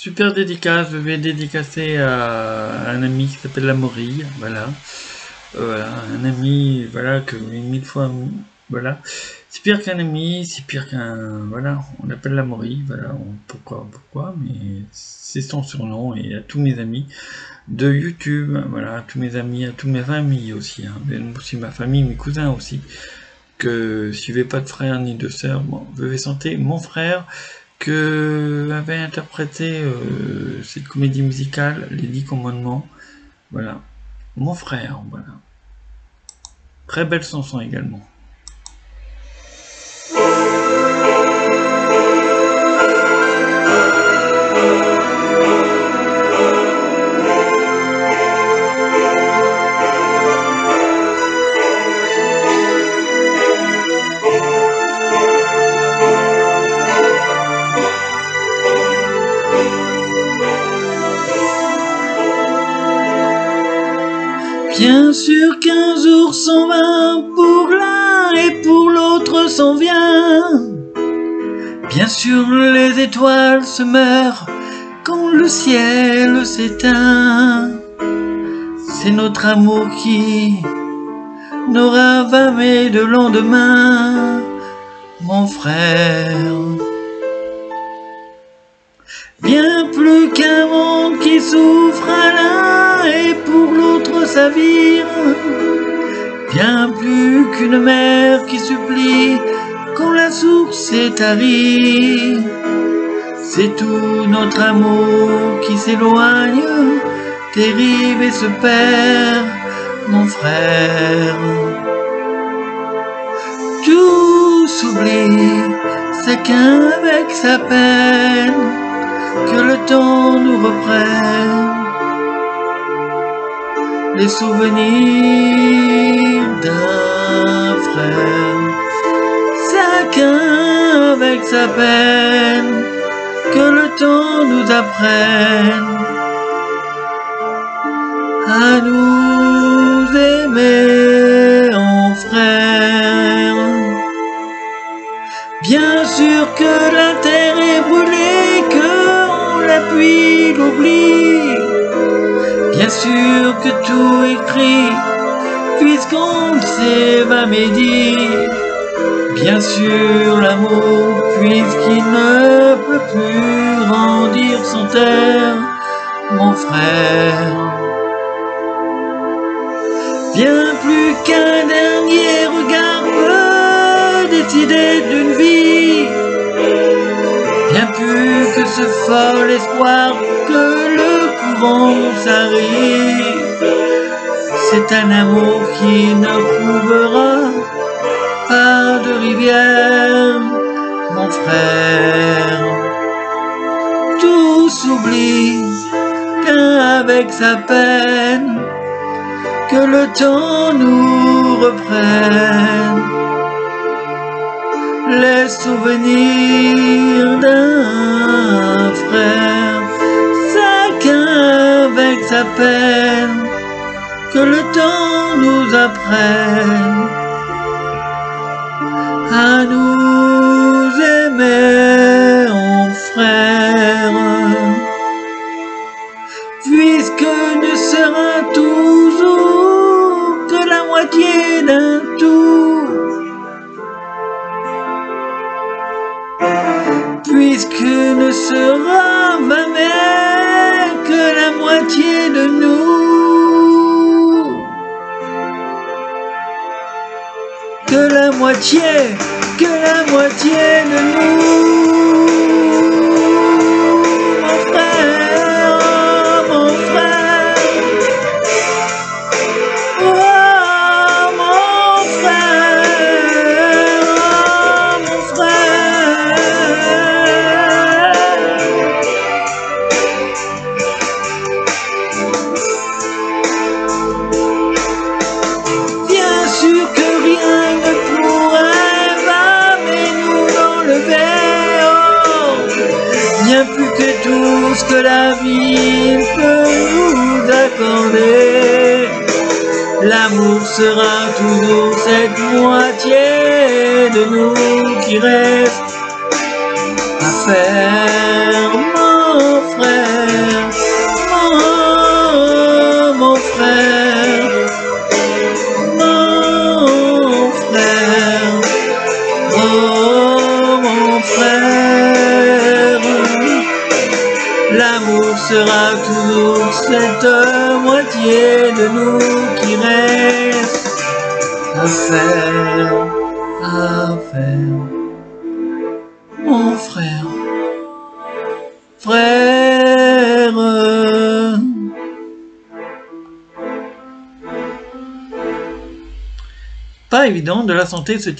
Super dédicace, je vais dédicacer à un ami qui s'appelle la Morille, voilà. Euh, voilà, un ami, voilà, que mille fois, voilà. C'est pire qu'un ami, c'est pire qu'un, voilà, on appelle la Morille, voilà, pourquoi, pourquoi, mais c'est son surnom, et à tous mes amis de YouTube, voilà, à tous mes amis, à tous mes familles aussi, hein, aussi ma famille, mes cousins aussi, que suivez pas de frère ni de sœur, bon, veuillez santé, mon frère, que avait interprété euh, cette comédie musicale, Les Dix Commandements. Voilà. Mon frère, voilà. Très belle chanson également. Bien sûr qu'un jour s'en va pour l'un et pour l'autre s'en vient. Bien sûr les étoiles se meurent quand le ciel s'éteint. C'est notre amour qui n'aura jamais de lendemain, mon frère. Bien plus qu'un monde qui souffre à l'un et pour l'autre Bien plus qu'une mer qui supplie quand la source est tarie. C'est tout notre amour qui s'éloigne rives et se perd, mon frère. Tout s'oublie, c'est qu'avec sa peine que le temps nous reprenne les souvenirs d'un frère. Chacun avec sa peine, que le temps nous apprenne à nous aimer en frère. Bien sûr que la terre est brûlée, que la pluie l'oublie. Bien sûr que tout écrit, puisqu'on ne sait jamais dire. Bien sûr l'amour, puisqu'il ne peut plus rendir son terre, mon frère. Bien plus qu'un dernier regard peut décider d'une vie bien plus que ce fol espoir que le s'arrive. C'est un amour qui ne prouvera pas de rivière, mon frère. Tout s'oublie qu'avec sa peine, que le temps nous reprenne les souvenirs d'un frère, que le temps nous apprenne à nous la moitié, que la moitié de nous. Que la vie peut nous accorder L'amour sera toujours cette moitié de nous qui reste à faire, cette moitié de nous qui reste à faire, à faire, mon frère, frère. Pas évident de la santé ce type.